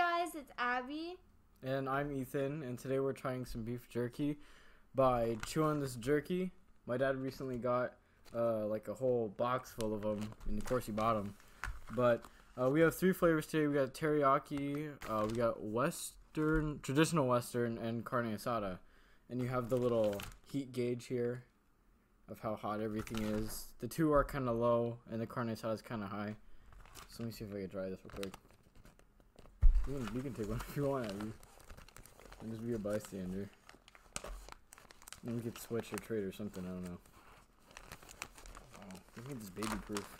guys, it's Abby. And I'm Ethan, and today we're trying some beef jerky by Chew on This Jerky. My dad recently got uh, like a whole box full of them, and of course he bought them. But uh, we have three flavors today. We got teriyaki, uh, we got Western, traditional Western, and carne asada. And you have the little heat gauge here of how hot everything is. The two are kind of low, and the carne asada is kind of high. So let me see if I can try this real quick. You can, you can take one if you want. And just be a bystander. And we could switch or trade or something, I don't know. Oh, this baby proof.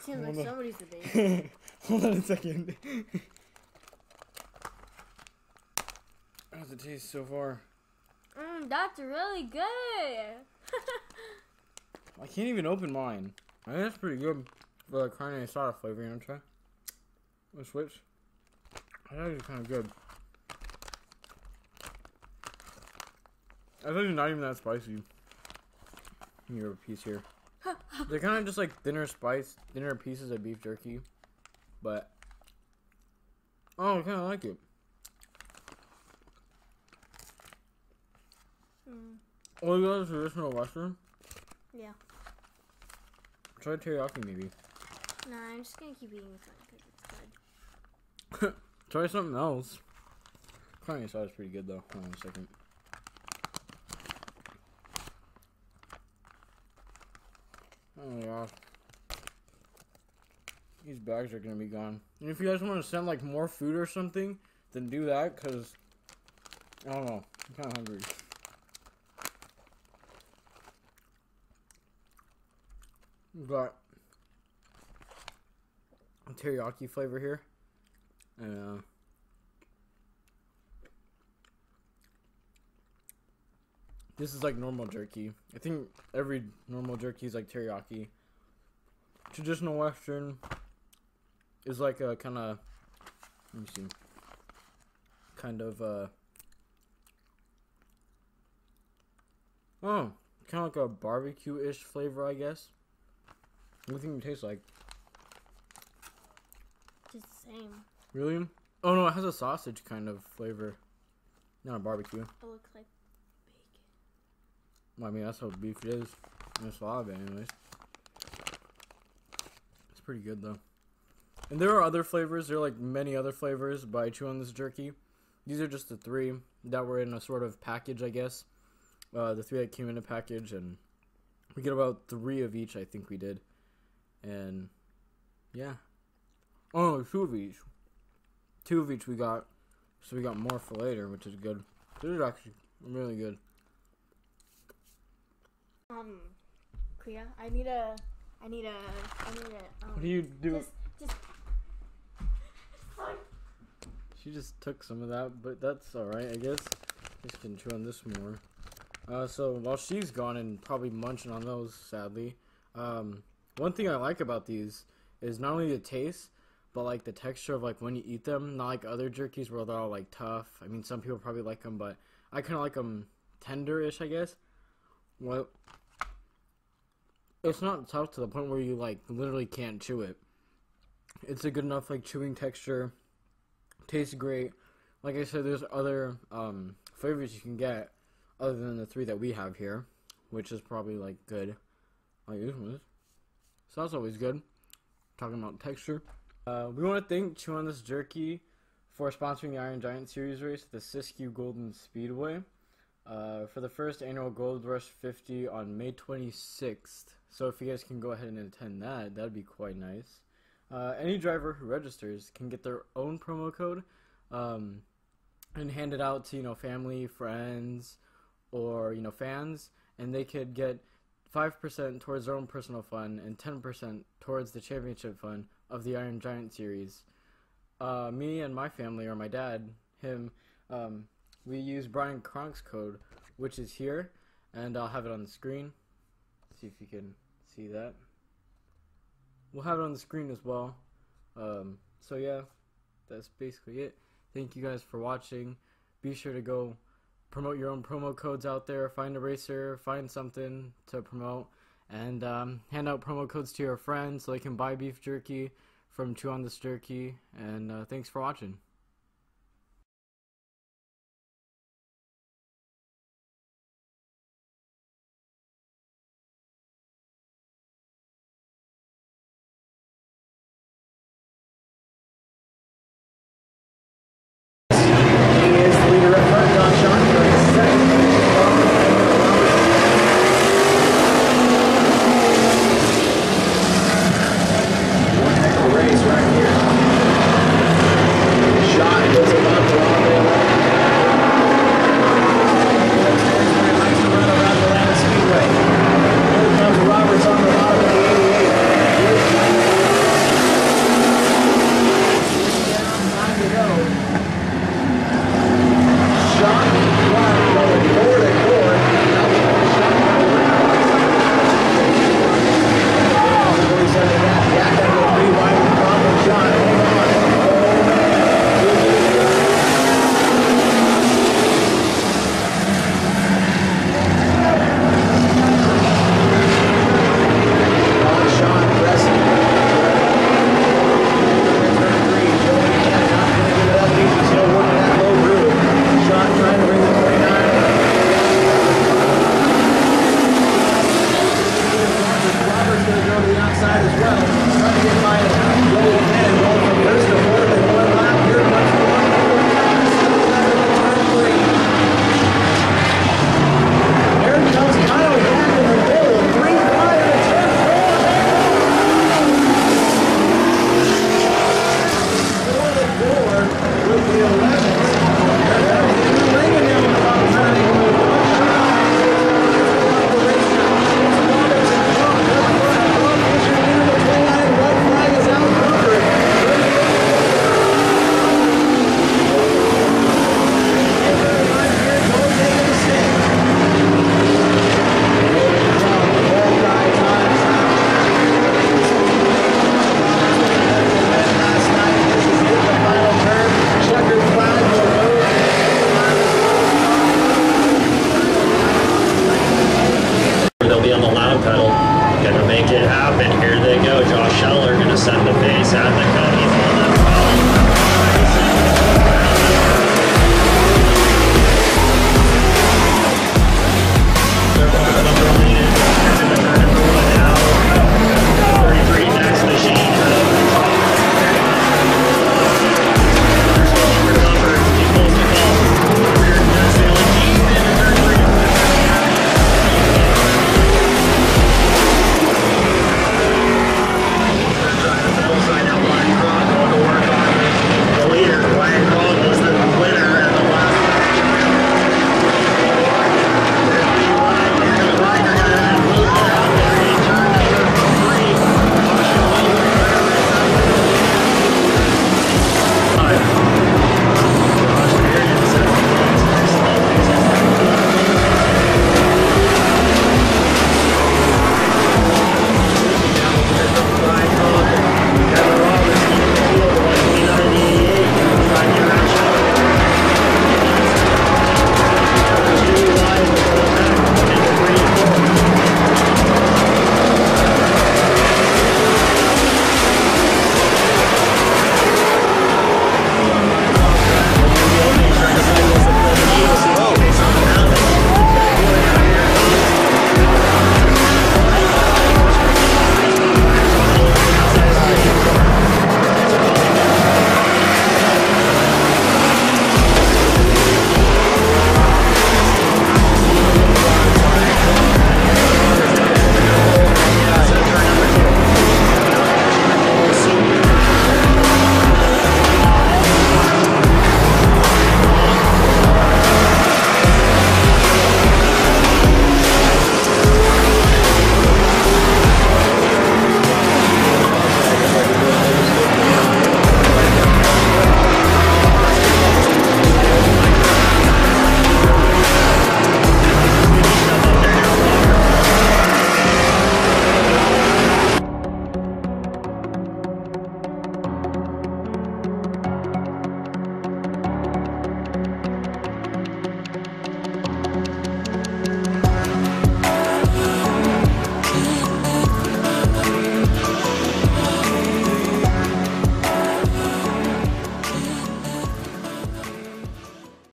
Seems like on. somebody's the baby. Hold on a second. How's it taste so far? mm, that's really good. I can't even open mine. I think that's pretty good for the carne asada flavor. You want to try? Let's switch. I thought it was kind of good. I thought it was not even that spicy. You have a piece here. They're kind of just like thinner spice, thinner pieces of beef jerky, but oh, I kind of like it. Mm, Oh, you got a traditional western. yeah. Try teriyaki maybe. Nah, I'm just gonna keep eating this one good. Try something else. Carne asada is pretty good though. Hold on a second. Oh my. These bags are gonna be gone. And if you guys want to send like more food or something, then do that because I don't know. I'm kind of hungry. Got teriyaki flavor here. Uh, this is like normal jerky. I think every normal jerky is like teriyaki. Traditional Western is like a kind of, let me see, kind of, uh, oh, kind of like a barbecue-ish flavor, I guess. What do you think it tastes like? Just the same. Really? Oh no, it has a sausage kind of flavor. Not a barbecue. It looks like bacon. Well, I mean, that's how beef is. There's a lot of it, anyways. It's pretty good, though. And there are other flavors. There are, like, many other flavors by Chew on This Jerky. These are just the three that were in a sort of package, I guess. Uh, the three that came in a package, and we get about three of each, I think we did. And, yeah. Oh, two of each. Two of each we got. So we got more for later, which is good. This is actually really good. Um, Kriya, I need a, I need a, I need a. Um, What do you do? Just, just. She just took some of that, but that's alright, I guess. Just can chew on this more. Uh, so while she's gone and probably munching on those, sadly, um, one thing I like about these is not only the taste, but like the texture of like when you eat them. Not like other jerkies where they're all like tough. I mean, some people probably like them, but I kind of like them tender-ish, I guess. Well, it's not tough to the point where you like literally can't chew it. It's a good enough like chewing texture. Tastes great. Like I said, there's other um, flavors you can get other than the three that we have here, which is probably like good. Like this one is. So that's always good. Talking about texture. Uh, we want to thank Chew on This Jerky for sponsoring the Iron Giant Series race at the Siskiyou Golden Speedway uh, for the first annual Gold Rush 50 on May 26th. So if you guys can go ahead and attend that, that'd be quite nice. Uh, any driver who registers can get their own promo code um, and hand it out to you know family, friends, or you know fans, and they could get five percent towards their own personal fund and ten percent towards the championship fund of the Iron Giant series. Uh, me and my family, or my dad, him, um, we use Brian Cronk's code, which is here, and I'll have it on the screen. See if you can see that. We'll have it on the screen as well. Um, so yeah, that's basically it. Thank you guys for watching. Be sure to go promote your own promo codes out there. Find a racer, find something to promote, and um, hand out promo codes to your friends so they can buy beef jerky from Chew on This Jerky, and uh, thanks for watching.